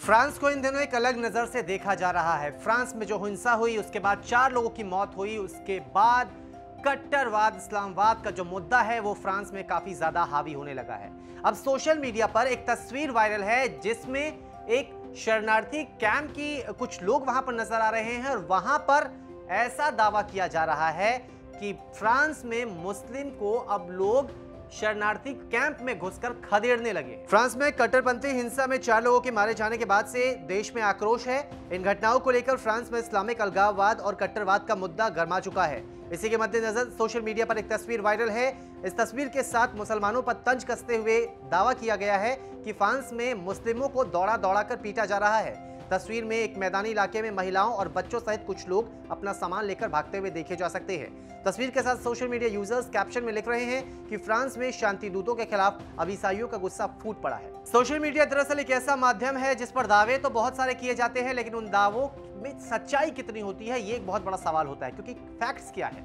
France को इन दिनों एक अलग नज़र से देखा जा रहा है। फ्रांस में जो हिंसा हुई, उसके बाद चार लोगों की मौत हुई, उसके बाद कट्टरवाद, इस्लामवाद का जो मुद्दा है, वो फ्रांस में काफ़ी ज़्यादा हावी होने लगा है। अब सोशल मीडिया पर एक तस्वीर वायरल है, जिसमें एक शरणार्थी कैंप की कुछ लोग वहाँ पर नज़र आ रहे हैं और वहाँ पर ऐसा दावा किया जा रहा है कि फ्रांस में मुस्लिम को अब लोग शरणार्थी कैंप में घुसकर खदेड़ने लगे। फ्रांस में कट्टरपंथी हिंसा में चार लोगों के मारे जाने के बाद से देश में आक्रोश है। इन घटनाओं को लेकर फ्रांस में इस्लामिक अलगाववाद और कट्टरवाद का मुद्दा गर्मा चुका है। इसी के मद्देनजर सोशल मीडिया पर एक तस्वीर वायरल है। इस तस्वीर के साथ मुसलमानों पर तंज कसते हुए दावा किया गया है कि फ्रांस में मुस्लिमों को दौड़ा दौड़ा कर पीटा जा रहा है। तस्वीर में एक मैदानी इलाके में महिलाओं और बच्चों सहित कुछ लोग अपना सामान लेकर भागते हुए देखे जा सकते हैं। तस्वीर के साथ सोशल मीडिया यूज़र्स कैप्शन में लिख रहे हैं कि फ्रांस में शांति दूतों के खिलाफ अब ईसाइयों का गुस्सा फूट पड़ा है। सोशल मीडिया दरअसल एक ऐसा माध्यम है जिस पर दावे तो बहुत सारे किए जाते हैं, लेकिन उन दावों में सच्चाई कितनी होती है, ये एक बहुत बड़ा सवाल होता है, क्योंकि फैक्ट्स क्या है?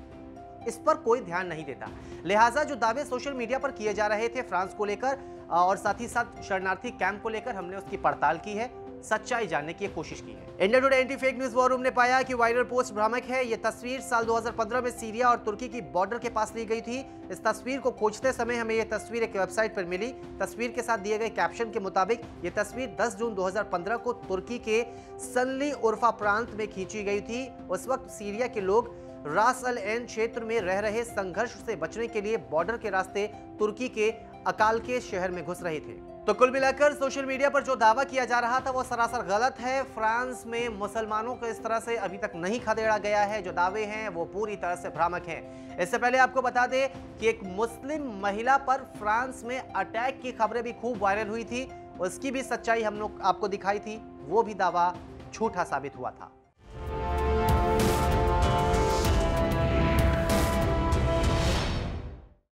इस पर कोई ध्यान नहीं देता। लिहाजा जो दावे सोशल मीडिया पर किए जा रहे थे फ्रांस को लेकर और साथ ही साथ शरणार्थी कैंप को लेकर हमने उसकी पड़ताल की है। सच्चाई जानने की कोशिश की है। India Today anti fake news war room ने पाया कि वायरल पोस्ट भ्रामक है। ये तस्वीर साल 2015 में सीरिया और तुर्की की बॉर्डर के पास ली गई थी। इस तस्वीर को खोजते समय हमें ये तस्वीर एक वेबसाइट पर मिली। तस्वीर के साथ दिए गए कैप्शन के मुताबिक ये तस्वीर 10 जून 2015 को तुर्की के सनली उर्फा प्रांत में खींची गई थी। उस वक्त सीरिया के लोग रास अल एन क्षेत्र में रह रहे संघर्ष से बचने के लिए बॉर्डर के रास्ते तुर्की के अकाल के शहर में घुस रहे थे। तो कुल मिलाकर सोशल मीडिया पर जो दावा किया जा रहा था, वो सरासर गलत है। फ्रांस में मुसलमानों को इस तरह से अभी तक नहीं खदेड़ा गया है। जो दावे हैं, वो पूरी तरह से भ्रामक हैं। इससे पहले आपको बता दें कि एक मुस्लिम महिला पर फ्रांस में अटैक की खबरें भी खूब वायरल हुई थी। उसकी भी सच्चाई हम लोग, आपको दिखाई थी। वो भी दावा झूठा साबित हुआ था।